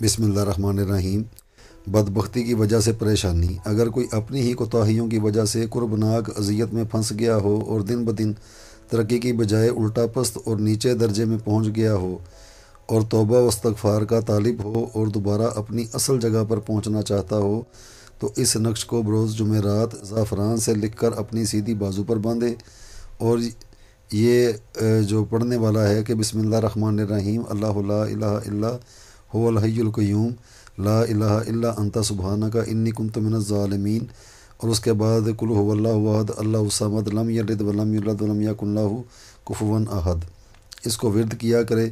بسم اللہ الرحمن الرحیم۔ بدبختی کی وجہ سے پریشانی۔ اگر کوئی اپنی ہی کوتاہیوں کی وجہ سے قربناک اذیت میں پھنس گیا ہو اور دن بدن ترقی کی بجائے الٹا پست اور نیچے درجے میں پہنچ گیا ہو اور توبہ و استغفار کا طالب ہو اور دوبارہ اپنی اصل جگہ پر پہنچنا چاہتا ہو، تو اس نقش کو بروز جمعرات زعفران سے لکھ کر اپنی سیدھی بازو پر باندھے۔ اور یہ جو پڑھنے والا ہے کہ بسم اللہ الرحمن الرحیم، اللہ لا الہ الا هو الحی القیوم، لا الہ الا انت سبحانہ کا انی کنت من الظالمین۔ اور اس کے بعد کل هو اللہ وحد، اللہ وسمد لم یلد ولم یولد ولم یکن له کفوا احد۔ اس کو ورد کیا کرے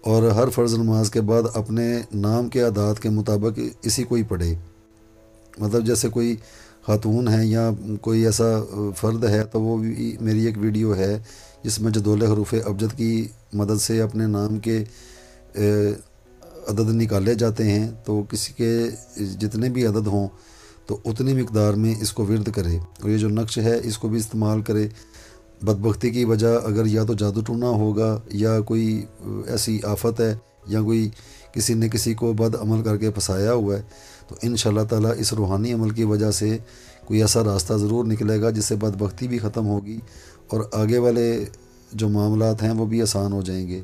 اور ہر فرض نماز کے بعد اپنے نام کے عادات کے مطابق اسی کو ہی پڑھے۔ مطلب جیسے کوئی خاتون ہیں یا کوئی ایسا فرد ہے تو وہ بھی میری ایک ویڈیو ہے جس میں جدول حروف ابجد کی مدد سے اپنے نام کے عدد نکالے جاتے ہیں تو کسی کے جتنے بھی عدد ہوں تو اتنی مقدار میں اس کو ورد کرے اور یہ جو نقش ہے اس کو بھی استعمال کرے۔ بدبختی کی وجہ اگر یا تو جادو ٹونا ہوگا یا کوئی ایسی آفت ہے یا کوئی کسی نے کسی کو بد عمل کر کے پھنسایا ہوا ہے تو ان شاء اللہ تعالیٰ اس روحانی عمل کی وجہ سے کوئی ایسا راستہ ضرور نکلے گا جس سے بدبختی بھی ختم ہوگی اور آگے والے جو معاملات ہیں وہ بھی آسان ہو جائیں گے۔